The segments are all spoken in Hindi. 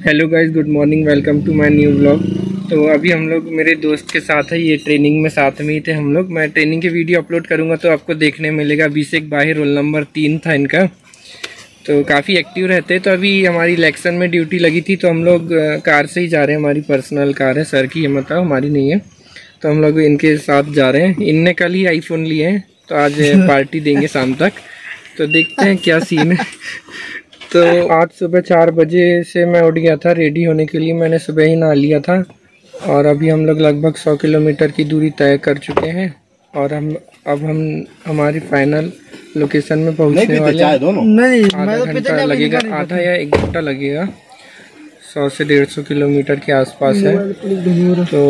Hello guys good morning welcome to my new blog तो अभी हम लोग मेरे दोस्त के साथ है ये ट्रेनिंग में साथ में ही थे हम लोग। मैं ट्रेनिंग की वीडियो अपलोड करूँगा तो आपको देखने मिलेगा। अभिषेक बाहर रोल नंबर तीन था इनका। तो काफ़ी एक्टिव रहते। तो अभी हमारी इलेक्शन में ड्यूटी लगी थी तो हम लोग कार से ही जा रहे हैं। हमारी पर्सनल कार है सर की मतलब हमारी नहीं है। तो हम लोग इनके साथ जा रहे हैं। इनने कल ही आईफोन लिए हैं तो आज पार्टी देंगे शाम तक। तो देखते हैं क्या सीन है। तो आज सुबह चार बजे से मैं उठ गया था रेडी होने के लिए। मैंने सुबह ही नहा लिया था और अभी हम लोग लगभग सौ किलोमीटर की दूरी तय कर चुके हैं और हम अब हम हमारी फाइनल लोकेशन में पहुँचने वाले हैं। नहीं आधा तो घंटा लगेगा आधा या एक घंटा लगेगा। सौ से डेढ़ सौ किलोमीटर के आसपास है। तो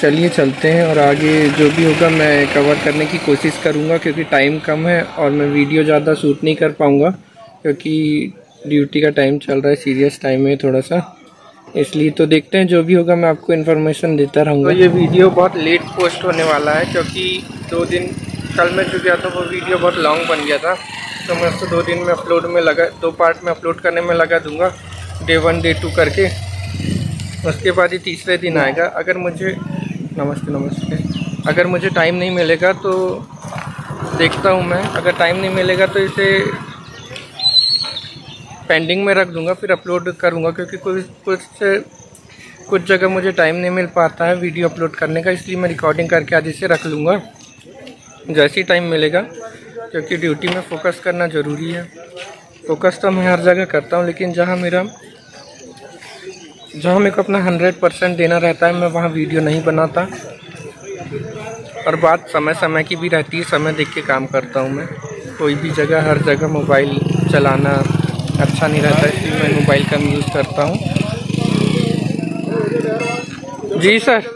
चलिए चलते हैं और आगे जो भी होगा मैं कवर करने की कोशिश करूँगा क्योंकि टाइम कम है और मैं वीडियो ज़्यादा शूट नहीं कर पाऊँगा क्योंकि ड्यूटी का टाइम चल रहा है, सीरियस टाइम है थोड़ा सा। इसलिए तो देखते हैं, जो भी होगा मैं आपको इन्फॉर्मेशन देता रहूँगा। तो ये वीडियो बहुत लेट पोस्ट होने वाला है, क्योंकि दो दिन, कल मैं जो गया था, वो वीडियो बहुत लॉन्ग बन गया था। तो मैं उसको दो दिन में अपलोड में लगा, दो पार्ट में अपलोड करने में लगा दूँगा डे वन डे टू करके। उसके बाद ही तीसरे दिन आएगा। अगर मुझे, नमस्ते नमस्ते। अगर मुझे टाइम नहीं मिलेगा तो देखता हूँ मैं। अगर टाइम नहीं मिलेगा तो इसे पेंडिंग में रख दूँगा, फिर अपलोड करूँगा, क्योंकि कुछ कुछ कुछ जगह मुझे टाइम नहीं मिल पाता है वीडियो अपलोड करने का, इसलिए मैं रिकॉर्डिंग करके आज इसे रख लूँगा। जैसे ही टाइम मिलेगा, क्योंकि ड्यूटी में फोकस करना ज़रूरी है। फोकस तो मैं हर जगह करता हूँ, लेकिन जहाँ मेरा, जहाँ मेरे को अपना हंड्रेड परसेंट देना रहता है, मैं वहाँ वीडियो नहीं बनाता। और बात समय समय की भी रहती है, समय देख के काम करता हूँ मैं। कोई भी जगह, हर जगह मोबाइल चलाना अच्छा नहीं रहता इसलिए मैं मोबाइल कम यूज़ करता हूँ। जी सर